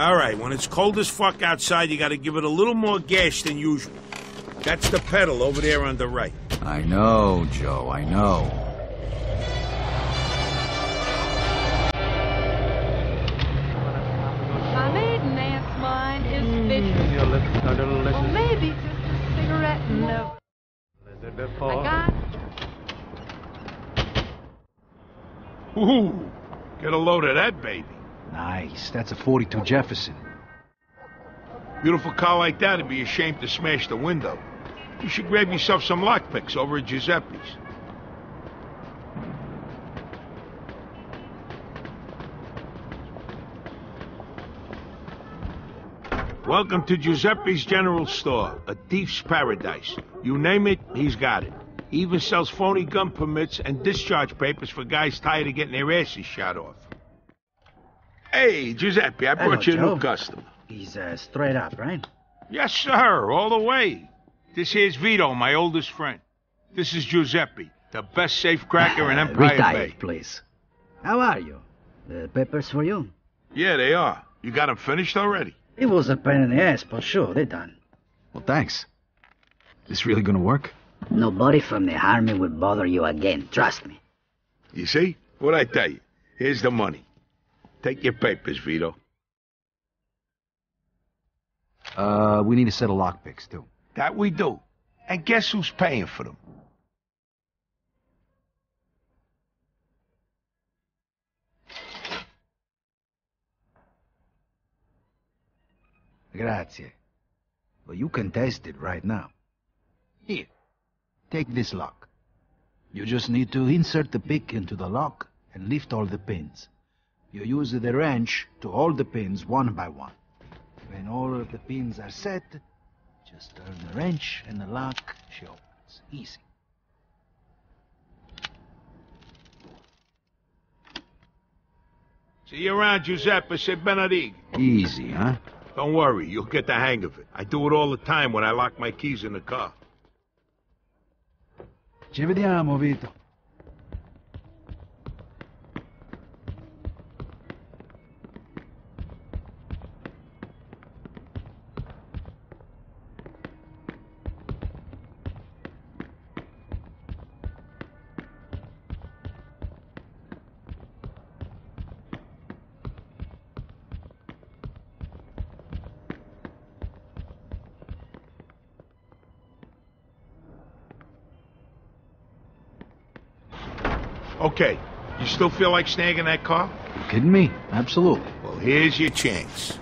All right, when it's cold as fuck outside, you gotta give it a little more gas than usual. That's the pedal over there on the right. I know, Joe, I know. My maiden aunt's mind is fishing. Or maybe just a cigarette and no. I got Ooh, get a load of that baby. Nice. That's a 42 Jefferson. Beautiful car like that it'd be ashamed to smash the window. You should grab yourself some lockpicks over at Giuseppe's. Welcome to Giuseppe's General Store, a thief's paradise. You name it, he's got it. He even sells phony gun permits and discharge papers for guys tired of getting their asses shot off. Hey, Giuseppe, I brought you a Hello, new customer. He's uh, straight up, right? Yes, sir, all the way. This here's Vito, my oldest friend. This is Giuseppe, the best safe cracker in Empire retired, Bay. please. How are you? The papers for you? Yeah, they are. You got them finished already? It was a pain in the ass, but sure, they're done. Well, thanks. This really gonna work? Nobody from the army will bother you again, trust me. You see? What'd I tell you? Here's the money. Take your papers, Vito. Uh, we need a set of lockpicks, too. That we do. And guess who's paying for them? Grazie. But you can test it right now. Here, take this lock. You just need to insert the pick into the lock and lift all the pins. You use the wrench to hold the pins one by one. When all of the pins are set, just turn the wrench and the lock she opens. Easy. See you around, Giuseppe. Benedict. Easy, huh? Don't worry, you'll get the hang of it. I do it all the time when I lock my keys in the car. Ci vediamo, Vito. Okay, you still feel like snagging that car? You kidding me? Absolutely. Well, here's your chance.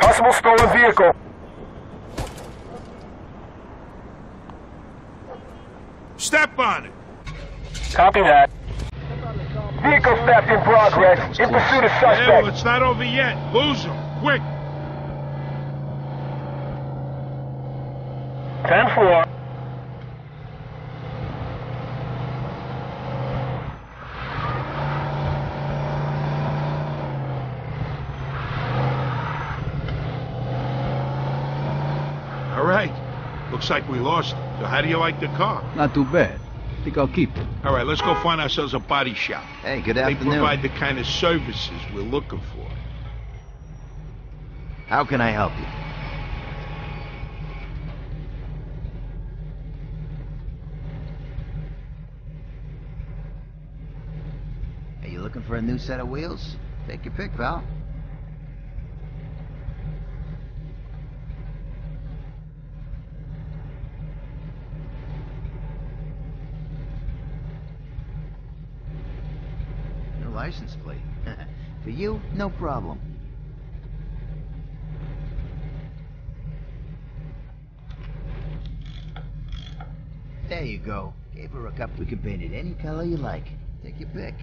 Possible stolen vehicle. Step on it. Copy that. Vehicle theft in progress. In pursuit of Yeah, well, suspect. it's not over yet. Lose him. Quick. 10-4. All right. Looks like we lost. So how do you like the car? Not too bad. Think I'll keep it. All right, let's go find ourselves a body shop. Hey, good afternoon. They provide the kind of services we're looking for. How can I help you? Are you looking for a new set of wheels? Take your pick, pal. No license plate. for you, no problem. There you go. Gave her a cup. We can paint it any color you like. Take your pick.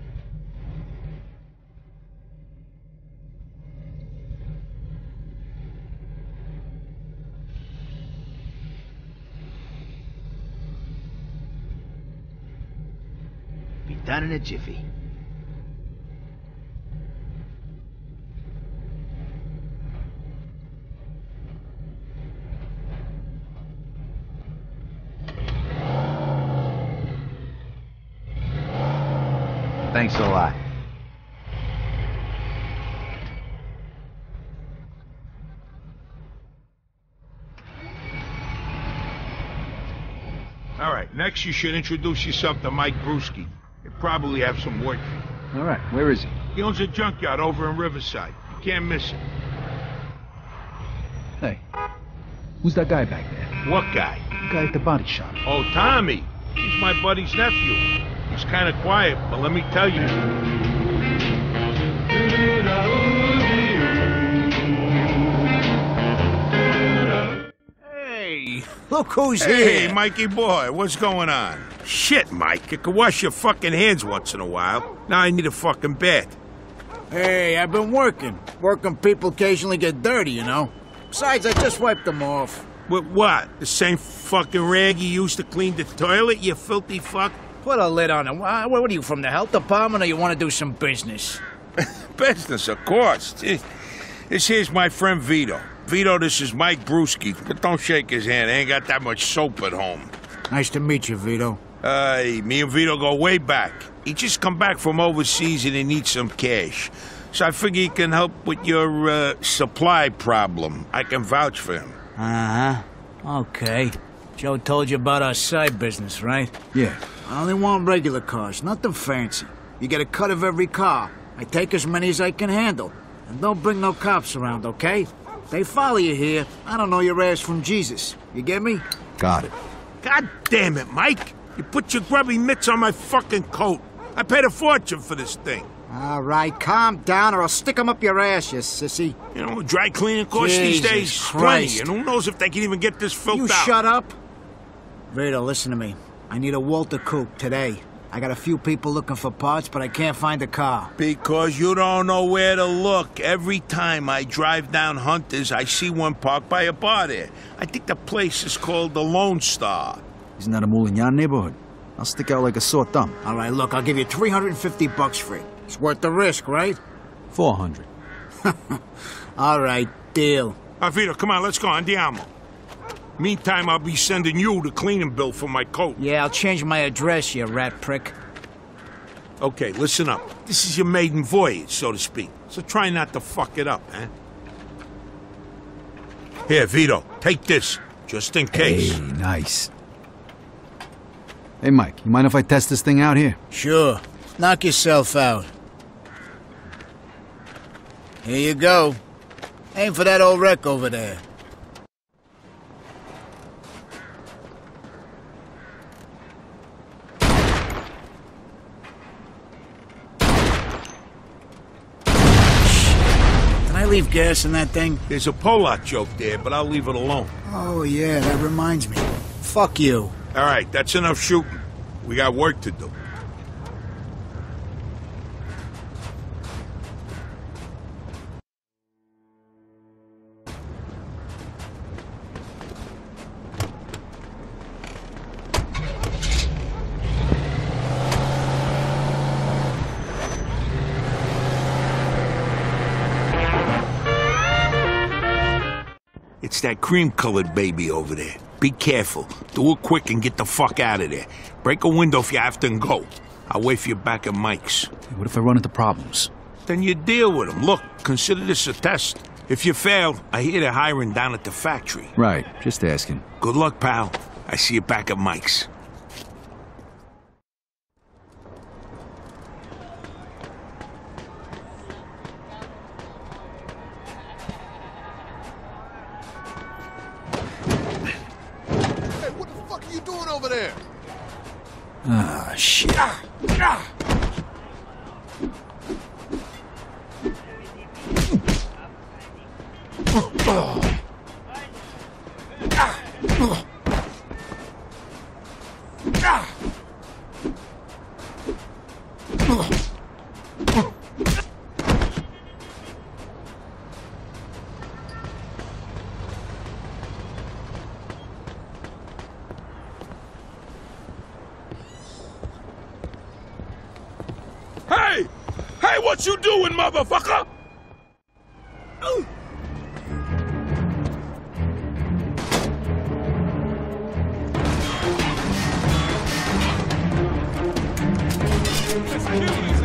Be done in a jiffy. Thanks a lot. All right, next you should introduce yourself to Mike Bruski. He'll probably have some work for you. All right, where is he? He owns a junkyard over in Riverside. You can't miss it. Hey, who's that guy back there? What guy? The guy at the body shop. Oh, Tommy. He's my buddy's nephew. He's kind of quiet, but let me tell you. Hey, look who's Hey, here. Mikey boy, what's going on? Shit, Mike, you can wash your fucking hands once in a while. Now I need a fucking bath. Hey, I've been working. Working people occasionally get dirty, you know. Besides, I just wiped them off. With what? The same fucking rag you used to clean the toilet, you filthy fuck? Put a lid on them. What are you, from the health department, or you want to do some business? Business, of course. This here's my friend Vito. Vito, this is Mike Bruski. But don't shake his hand. I ain't got that much soap at home. Nice to meet you, Vito. Uh, me and Vito go way back. He just come back from overseas and he needs some cash. So I figure he can help with your uh, supply problem. I can vouch for him. Uh huh. Okay. Joe told you about our side business, right? Yeah. I only want regular cars, nothing fancy. You get a cut of every car. I take as many as I can handle. And don't bring no cops around, okay? They follow you here. I don't know your ass from Jesus. You get me? Got it. God damn it, Mike! You put your grubby mitts on my fucking coat. I paid a fortune for this thing. All right, calm down or I'll stick 'em up your ass, you sissy. You know, dry cleaning costs these Jesus days Christ. twenty, and who knows if they can even get this filth You out. shut up. Vito, listen to me. I need a Walter Coupe today. I got a few people looking for parts, but I can't find a car. Because you don't know where to look. Every time I drive down Hunters, I see one parked by a bar there. I think the place is called the Lone Star. Isn't that a Moulignan neighborhood? I'll stick out like a sore thumb. All right, look, I'll give you 350 bucks for it. It's worth the risk, right? 400. All right, deal. Avito, come on, let's go. Andiamo. Meantime, I'll be sending you the cleaning bill for my coat. Yeah, I'll change my address, you rat prick. Okay, listen up. This is your maiden voyage, so to speak. So try not to fuck it up, eh? Here, Vito, take this, just in case. Hey, nice. Hey, Mike, you mind if I test this thing out here? Sure. Knock yourself out. Here you go. Aim for that old wreck over there. Leave gas in that thing? There's a Polak joke there, but I'll leave it alone. Oh, yeah, that reminds me. Fuck you. All right, that's enough shooting. We got work to do. That cream-colored baby over there. Be careful. Do it quick and get the fuck out of there. Break a window if you have to and go. I'll wait for you back at Mike's. What if I run into problems? Then you deal with them. Look, consider this a test. If you fail, I hear they're hiring down at the factory. Right, just asking. Good luck, pal. I see you back at Mike's. Hey! Hey, what you doing, motherfucker? Let's kill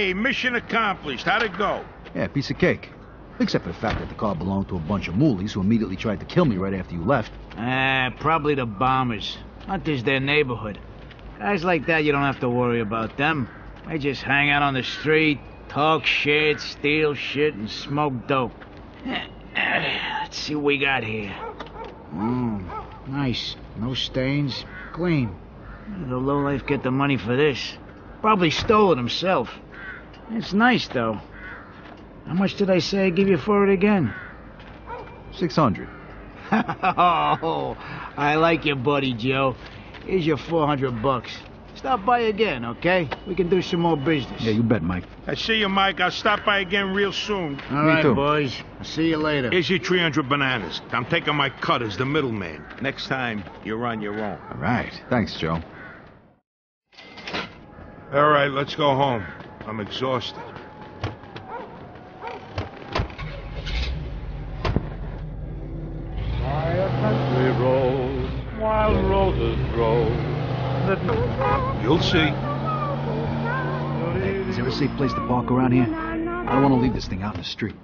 Hey, hey, mission accomplished. How'd it go? Yeah, piece of cake. Except for the fact that the car belonged to a bunch of moolies who immediately tried to kill me right after you left. Ah, probably the bombers. Hunter's their neighborhood. Guys like that, you don't have to worry about them. They just hang out on the street, talk shit, steal shit, and smoke dope. Let's see what we got here. Mm, nice. No stains. Clean. Did the lowlife get the money for this? Probably stole it himself. It's nice, though. How much did I say I'd give you for it again? 600. oh, I like your buddy, Joe. Here's your 400 bucks. Stop by again, okay? We can do some more business. Yeah, you bet, Mike. I see you, Mike. I'll stop by again real soon. All Me right, too. boys. I'll see you later. Here's your 300 bananas. I'm taking my cut as the middleman. Next time, you're on your own. All right. Thanks, Joe. All right, let's go home. I'm exhausted. By a country road, wild roses grow. You'll see. Is there a safe place to park around here? I don't want to leave this thing out in the street.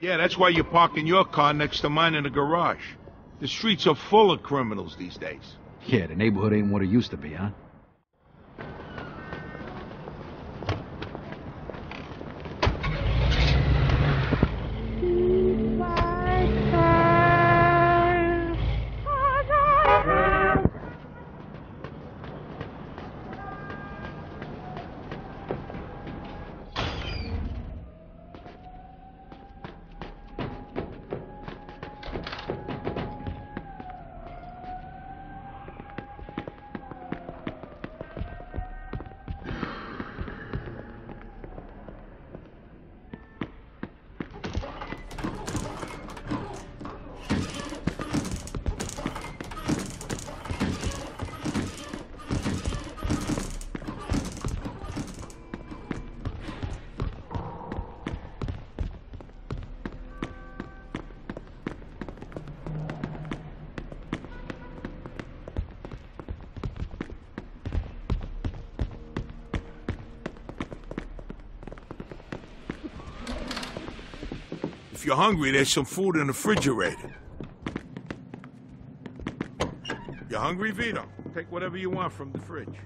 Yeah, that's why you're parking your car next to mine in the garage. The streets are full of criminals these days. Yeah, the neighborhood ain't what it used to be, huh? If you're hungry, there's some food in the refrigerator. You hungry, Vito? Take whatever you want from the fridge.